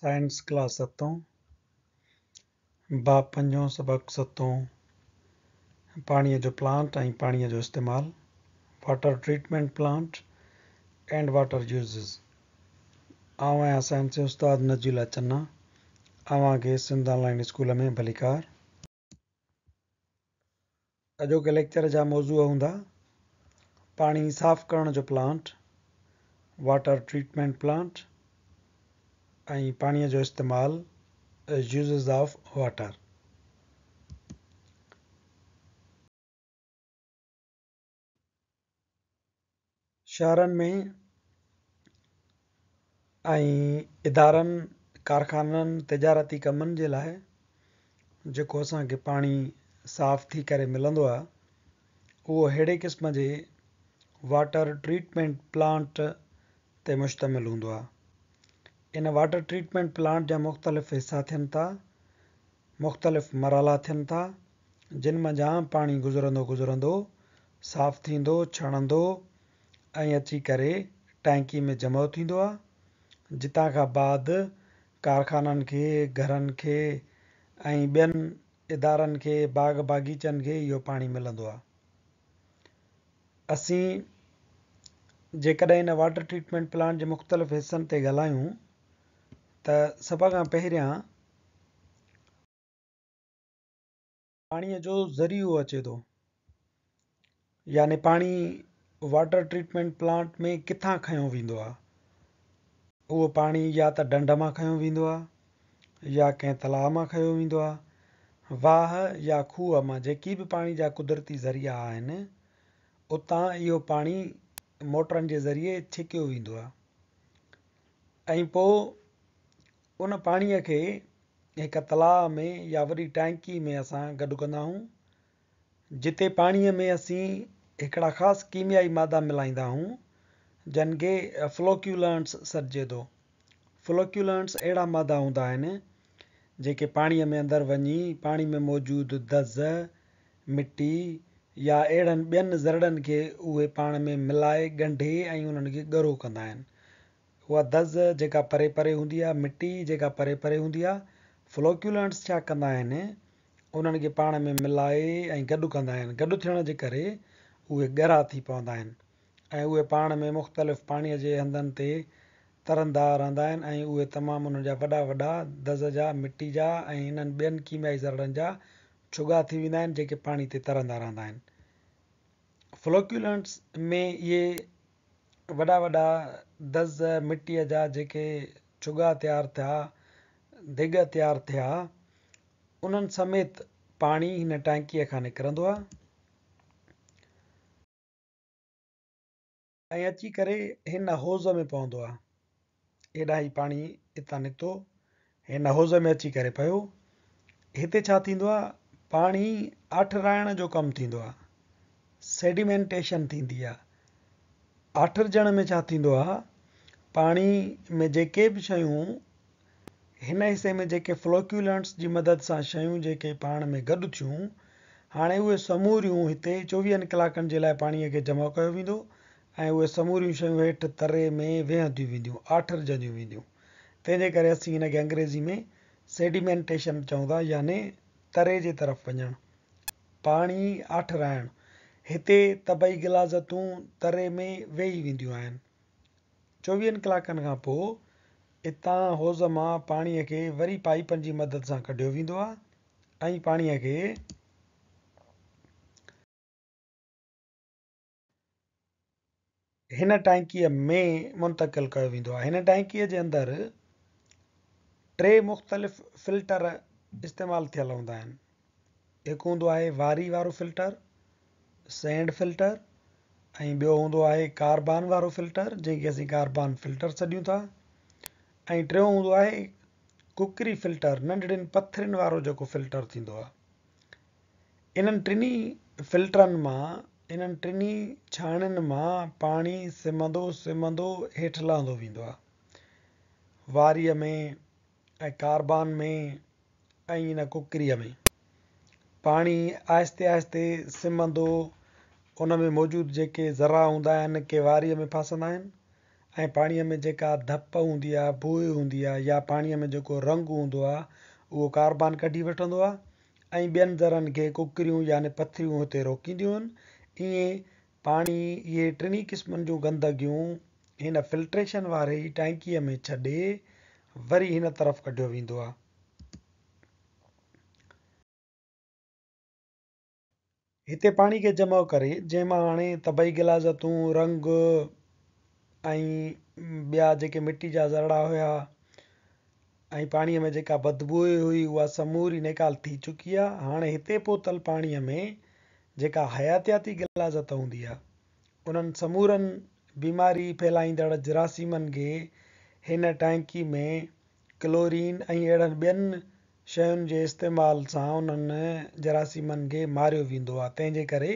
science class सतो बापंजो सबक सतो पानी जो प्लांट और पानी जो इस्तेमाल water treatment plant and water uses science उस्ताद नजीला चन्ना के स्कूल में भलीकार अजो के लेक्चर जा मौजू हूंदा पानी साफ करण जो प्लांट वाटर ट्रीटमेंट प्लांट ऐं पाणीअ जो इस्तेमालु यूज़िस ऑफ वाटर शहरनि में ऐं इदारनि कारखाननि तिजारती कमनि जे लाइ जेको असांखे पाणी साफ़ु थी करे मिलंदो आहे उहो अहिड़े क़िस्म जे वाटर ट्रीटमेंट प्लांट ते मुश्तमिल हूंदो आहे इन वाटर ट्रीटमेंट प्लांट जा मुख़्तलिफ़ हिसा थियनि था मुख़्तलिफ़ मरहला थियनि था जिन मां जाम पाणी गुज़रंदो गुज़रंदो साफ़ु थींदो छणंदो ऐं अची करे टैंकी में जमो थींदो आहे जितां खां बाद कारखाननि खे घरनि खे ऐं ॿियनि इदारनि खे बाग बाग़ीचनि खे इहो पाणी मिलंदो आहे असीं जेकॾहिं इन वाटर ट्रीटमेंट प्लांट जे मुख़्तलिफ़ हिसनि ते ॻाल्हायूं त सभ खां पहिरियां पाणीअ जो ज़रियो अचे थो याने पाणी वाटर ट्रीटमेंट प्लांट में किथां खयो वेंदो आहे उहो पाणी या त डंड मां खयो वेंदो आहे या कंहिं तलाउ मां खयो वेंदो आहे वाह या खूह मां जेकी बि पाणी जा क़ुदिरती ज़रिया आहिनि उतां इहो पाणी मोटरनि जे ज़रिए छिकियो वेंदो आहे ऐं पोइ उन पाणीअ खे हिकु तलाउ में या वरी टैंकी में असां गॾु कंदा आहियूं जिते पाणीअ में असीं हिकिड़ा ख़ासि कीमियाई मादा मिलाईंदा आहियूं जनखे फ्लोक्यूलंट्स सॾिजे थो फ्लोक्युलंट्स अहिड़ा मादा हूंदा आहिनि जेके पाणीअ में अंदरि वञी پاڻي में मौजूदु दज़ मिटी या अहिड़नि ॿियनि ज़रनि खे उहे पाण में मिलाए ॻंढे ऐं उन्हनि खे ॻरहो कंदा आहिनि उहा दज़ जेका परे परे हूंदी आहे मिटी जेका परे परे हूंदी आहे फ्लोक्यूलेंट्स छा कंदा आहिनि उन्हनि खे पाण में मिलाए ऐं गॾु कंदा आहिनि गॾु थियण जे करे उहे ॻरा थी पवंदा आहिनि ऐं उहे पाण में मुख़्तलिफ़ पाणीअ जे हंधनि ते तरंदा रहंदा आहिनि ऐं उहे तमामु उन्हनि जा वॾा वॾा दज़ जा मिटी जा ऐं इन्हनि ॿियनि कीमियाई ज़रनि जा छुगा थी वेंदा आहिनि जेके पाणी ते तरंदा रहंदा आहिनि फ्लोक्यूलेंट्स में इहे वॾा वॾा दज़ मिटीअ जा जेके चुगा तयारु थिया दिग तयारु थिया उन्हनि समेत पाणी हिन टांकीअ खां निकिरंदो आहे ऐं अची करे हिन होज़ में पवंदो आहे हेॾा ई पाणी हितां निकितो हिन हौज़ में अची करे पियो हिते छा थींदो आहे पाणी आठराहण जो कमु थींदो आहे सेडिमेंटेशन थींदी आहे आठरज में छा थींदो आहे पाणी में जेके बि शयूं हिन हिसे में जेके फ्लोक्यूलेंट्स जी मदद सां शयूं जेके पाण में गॾु थियूं हाणे उहे समूरियूं हिते चोवीहनि कलाकनि जे लाइ पाणीअ खे जमा कयो वेंदो ऐं उहे समूरियूं शयूं हेठि तरे में वेहंदियूं वेंदियूं आठरजंदियूं वेंदियूं तंहिंजे करे असीं हिनखे अंग्रेज़ी में सेडीमेंटेशन चऊं था याने तरे जे तरफ़ु वञणु पाणी आठराइणु हिते तबई गिलासतूं तरे में वेही वेंदियूं आहिनि चोवीहनि कलाकनि खां पोइ इतां होज़ मां पाणीअ खे वरी पाइपनि जी मदद सां कढियो वेंदो आहे ऐं पाणीअ खे हिन टैंकीअ में मुंतिल कयो वेंदो आहे हिन टैंकीअ जे अंदरि टे मुख़्तलिफ़ फिल्टर इस्तेमालु थियल हूंदा आहिनि हिकु हूंदो आहे वारी वारो फिल्टर सेंड फिल्टर ऐं ॿियो हूंदो आहे कार्बान वारो फिल्टर जंहिंखे असीं कार्बान फिल्टर सॾियूं था ऐं टियों हूंदो आहे कुकरी फिल्टर नंढड़ियुनि पथरनि वारो जेको फिल्टर थींदो आहे इन्हनि टिनी फिल्टरनि मां इन्हनि टिनी छाणनि मां पाणी सिमंदो सिमंदो हेठि लहंदो वेंदो आहे वारीअ में ऐं कार्बान में ऐं इन कुकरीअ में पाणी आहिस्ते आहिस्ते सिमंदो ۾ में मौजूदु जेके ज़रा हूंदा आहिनि واري में फासंदा आहिनि ऐं पाणीअ में जेका धप हूंदी आहे बूह हूंदी आहे या पाणीअ में जेको رنگ हूंदो आहे उहो कार्बान कढी वठंदो आहे ऐं ॿियनि ज़रनि खे कुकरियूं यानी पथरियूं हुते रोकींदियूं आहिनि ईअं पाणी इहे टिनि क़िस्मनि जूं गंदगियूं हिन फिल्ट्रेशन वारे टैंकीअ में छॾे वरी हिन तरफ़ कढियो वेंदो आहे हिते पाणी खे जमा करे जंहिंमां हाणे तबई तूं रंग ऐं ॿिया जेके मिटी जा ज़रड़ा हुया ऐं पाणीअ में जेका बदबू हुई उहा समूरी निकाल थी चुकी आहे हाणे हिते पोतल पाणीअ में जेका हयातियाती गिलाज़त हूंदी आहे उन्हनि समूरनि बीमारी फैलाईंदड़ जरासीमनि खे हिन टैंकी में क्लोरीन ऐं अहिड़नि ॿियनि शयुनि जे इस्तेमाल सां उन्हनि जरासीमनि खे मारियो वेंदो आहे तंहिंजे करे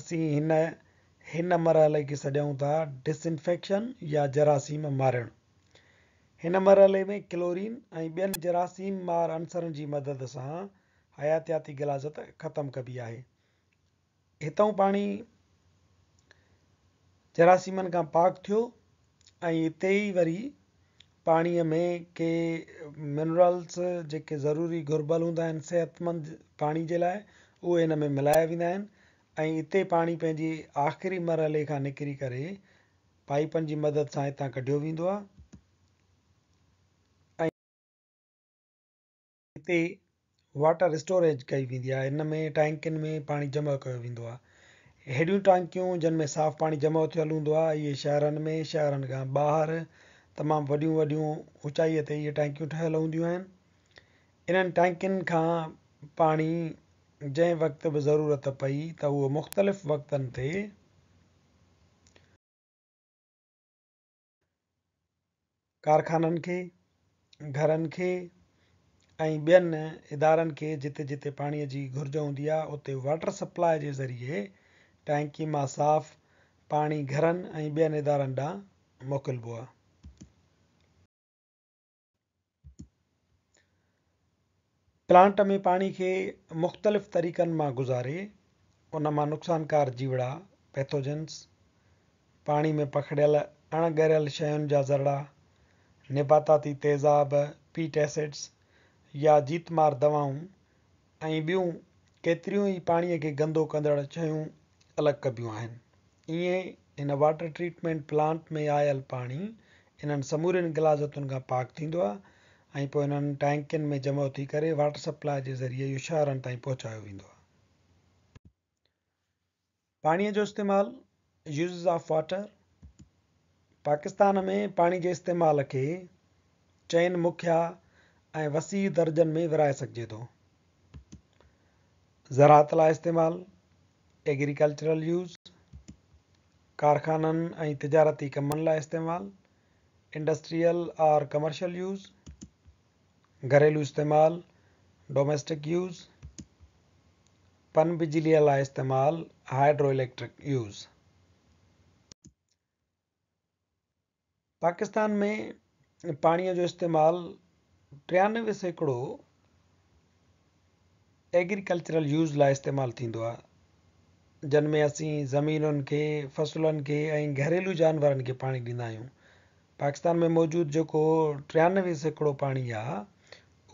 असीं हिन हिन मरहले खे छॾूं था डिसइंफेक्शन या जरासीम मारणु हिन मरहले में क्लोरीन ऐं ॿियनि जरासीम मार अंसरनि जी मदद सां हयातियाती गिलाज़त ख़तमु कबी आहे हितां पाणी जरासीमनि खां पाक थियो ऐं हिते ई वरी पाणीअ में के मिनरल्स जेके ज़रूरी घुरबल हूंदा आहिनि सिहतमंद पाणी जे लाइ उहे हिन में मिलाया वेंदा आहिनि ऐं हिते पाणी पंहिंजी आख़िरी मरहले खां निकिरी करे पाइपनि जी मदद सां हितां कढियो वेंदो आहे ऐं हिते वाटर स्टोरेज कई वेंदी आहे हिन में टैंकियुनि में पाणी जमा कयो वेंदो आहे अहिड़ियूं टांकियूं जिन में साफ़ु पाणी जमा थियलु हूंदो आहे इहे शहरनि में शहरनि खां ॿाहिरि तमामु वॾियूं वॾियूं ऊचाईअ ते इहे टैंकियूं ठहियल हूंदियूं आहिनि इन्हनि टैंकियुनि खां पाणी जंहिं वक़्त बि ज़रूरत पई त उहो मुख़्तलिफ़ वक़्तनि ते कारखाननि खे घरनि खे ऐं ॿियनि इदारनि खे जिते जिते पाणीअ जी घुर्ज हूंदी आहे उते वाटर सप्लाई जे ज़रिए टैंकी मां साफ़ु पाणी घरनि ऐं ॿियनि इदारनि ॾांहुं मोकिलिबो आहे प्लांट में पाणी खे मुख़्तलिफ़ तरीक़नि मां गुज़ारे उन मां नुक़सानकार जीवड़ा पैथोजन्स पाणी में पखिड़ियल अणगरियल शयुनि जा ज़रिड़ा निबाताती तेज़ाब पीट एसिड्स या जीतमार दवाऊं ऐं ॿियूं केतिरियूं ई पाणीअ खे गंदो कंदड़ शयूं अलॻि कबियूं आहिनि ईअं हिन वाटर ट्रीटमेंट प्लांट में आयल पाणी इन्हनि समूरनि गिलाज़तुनि खां पाक थींदो आहे ऐं पोइ हिननि टैंकियुनि में जमा थी करे वाटर सप्लाई जे ज़रिए इशहरनि ताईं पहुचायो वेंदो आहे पाणीअ जो इस्तेमालु यूज़ ऑफ वाटर पाकिस्तान में पाणी जे इस्तेमाल खे चइनि मुख्य ऐं वसी दर्जनि में विरिहाए सघिजे थो ज़रात लाइ इस्तेमालु एग्रीकल्चरल यूज़ कारखाननि ऐं तिजारती कमनि लाइ इस्तेमालु इंडस्ट्रियल और कमर्शियल यूज़ घरेलू इस्तेमालु डोमेस्टिक यूज़ पन बिजलीअ लाइ इस्तेमालु इलेक्ट्रिक यूज़ पाकिस्तान में पाणीअ जो इस्तेमालु टियानवे सैकड़ो एग्रीकल्चरल यूज़ लाइ इस्तेमालु थींदो आहे जिन में असीं ज़मीनुनि खे फ़सुलुनि खे ऐं घरेलू जानवरनि खे पाणी ॾींदा आहियूं पाकिस्तान में मौजूदु जेको टियानवे सैकड़ो पाणी आहे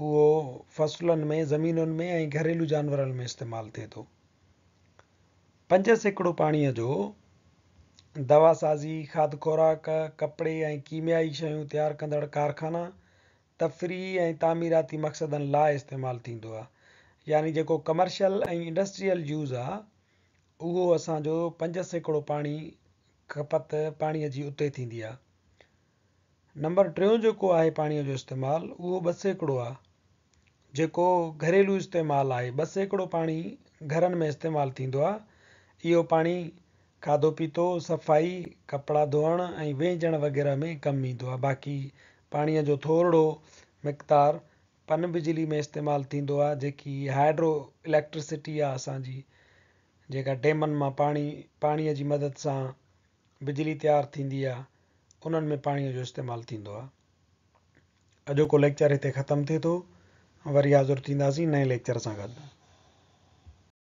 उहो फसलुनि में ज़मीनुनि में ऐं घरेलू जानवरनि में इस्तेमालु थिए थो पंज सैकड़ो पाणीअ जो दवा साज़ी खाध खुराक कपिड़े ऐं कीमियाई शयूं तयारु कंदड़ कारखाना तफ़री ऐं तामीराती मक़सदनि लाइ इस्तेमालु थींदो आहे यानी जेको कमर्शियल ऐं इंडस्ट्रियल यूज़ आहे उहो असांजो पंज सैकड़ो पाणी खपत पाणीअ जी उते थींदी आहे नंबर टियों जेको आहे पाणीअ जो इस्तेमालु उहो ॿ सैकड़ो आहे जेको घरेलू इस्तेमालु आहे ॿ सैकड़ो पाणी घरनि में इस्तेमालु थींदो आहे इहो पाणी खाधो पीतो सफ़ाई कपिड़ा धोअण ऐं वेझण वग़ैरह में कमु ईंदो आहे बाक़ी पाणीअ जो थोरो मक़दार पन बिजली में इस्तेमालु थींदो आहे जेकी हाइड्रो इलेक्ट्रिसिटी आहे असांजी जेका डेमनि मां पाणी पाणीअ जी मदद सां बिजली तयारु थींदी आहे उन्हनि में पाणीअ जो इस्तेमालु थींदो आहे अॼोको लेक्चर हिते ख़तमु थिए थो वरी हाज़िर थींदासीं नएं लेक्चर सां गॾु